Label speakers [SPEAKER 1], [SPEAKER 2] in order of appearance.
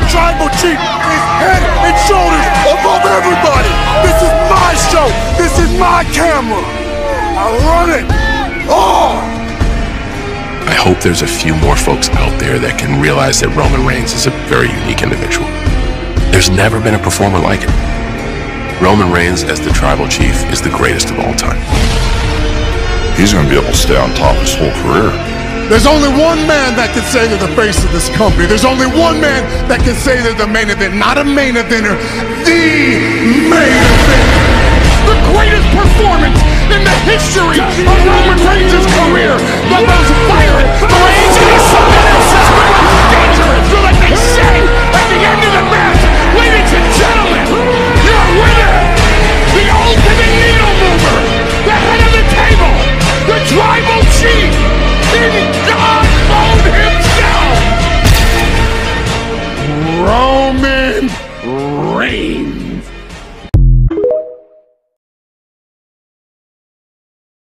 [SPEAKER 1] the tribal chief is head and shoulders above everybody. This is my show. This is my camera. I run it all.
[SPEAKER 2] I hope there's a few more folks out there that can realize that Roman Reigns is a very unique individual. There's never been a performer like him. Roman Reigns as the tribal chief is the greatest of all time.
[SPEAKER 3] He's going to be able to stay on top his whole career.
[SPEAKER 1] There's only one man that can say they're the face of this company. There's only one man that can say they're the main event. Not a main eventer, the main event.
[SPEAKER 4] The greatest performance in the history of Roman Reigns' career. The most me!